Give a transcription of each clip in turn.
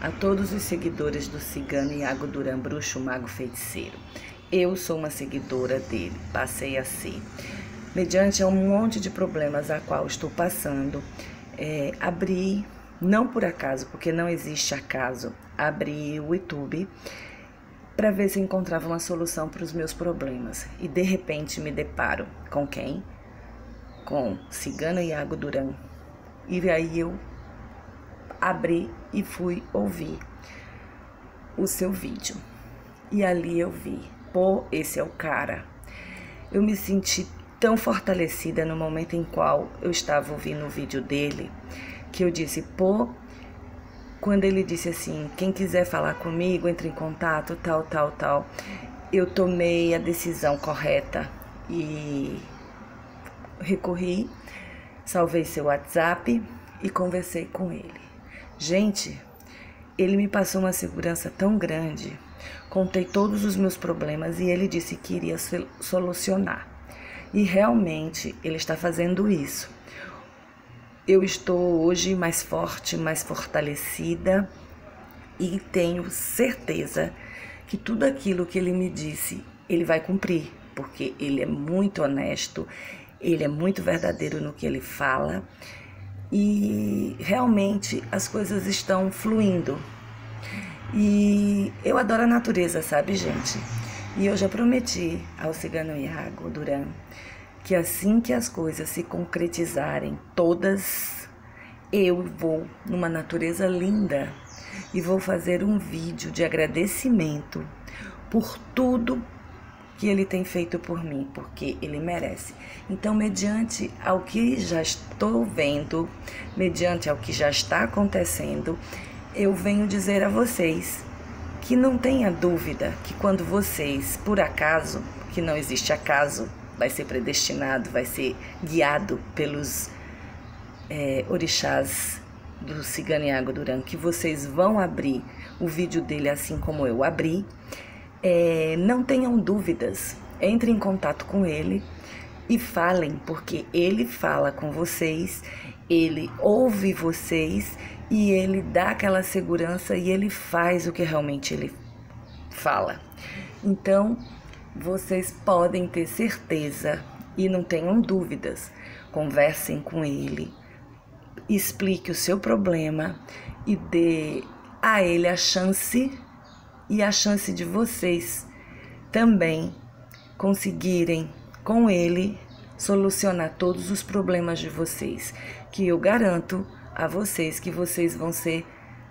a todos os seguidores do cigano Iago Duran, bruxo mago feiticeiro. Eu sou uma seguidora dele, passei a ser. Mediante um monte de problemas a qual estou passando, é, abri, não por acaso, porque não existe acaso, abri o YouTube para ver se encontrava uma solução para os meus problemas. E de repente me deparo com quem? Com Cigano Iago Duran. E aí eu abri e fui ouvir o seu vídeo. E ali eu vi, pô, esse é o cara. Eu me senti tão fortalecida no momento em qual eu estava ouvindo o vídeo dele, que eu disse, pô, quando ele disse assim, quem quiser falar comigo, entre em contato, tal, tal, tal, eu tomei a decisão correta e recorri, salvei seu WhatsApp e conversei com ele. Gente, ele me passou uma segurança tão grande. Contei todos os meus problemas e ele disse que iria solucionar. E realmente ele está fazendo isso. Eu estou hoje mais forte, mais fortalecida e tenho certeza que tudo aquilo que ele me disse, ele vai cumprir, porque ele é muito honesto, ele é muito verdadeiro no que ele fala e realmente as coisas estão fluindo. E eu adoro a natureza, sabe, gente? E eu já prometi ao cigano Iago Duran que assim que as coisas se concretizarem, todas, eu vou numa natureza linda e vou fazer um vídeo de agradecimento por tudo que ele tem feito por mim, porque ele merece. Então, mediante ao que já estou vendo, mediante ao que já está acontecendo, eu venho dizer a vocês que não tenha dúvida que quando vocês, por acaso, que não existe acaso, vai ser predestinado, vai ser guiado pelos é, orixás do Ciganiago Duran, que vocês vão abrir o vídeo dele assim como eu abri é, não tenham dúvidas, entre em contato com ele e falem, porque ele fala com vocês, ele ouve vocês e ele dá aquela segurança e ele faz o que realmente ele fala. Então, vocês podem ter certeza e não tenham dúvidas. Conversem com ele, explique o seu problema e dê a ele a chance e a chance de vocês também conseguirem com ele solucionar todos os problemas de vocês, que eu garanto a vocês que vocês vão ser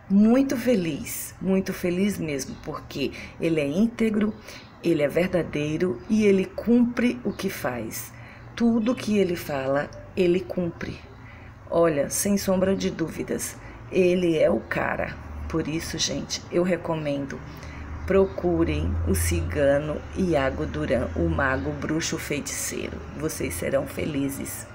muito feliz, muito feliz mesmo, porque ele é íntegro, ele é verdadeiro e ele cumpre o que faz. Tudo que ele fala, ele cumpre. Olha, sem sombra de dúvidas, ele é o cara. Por isso, gente, eu recomendo procurem o cigano Iago Duran, o mago bruxo feiticeiro. Vocês serão felizes.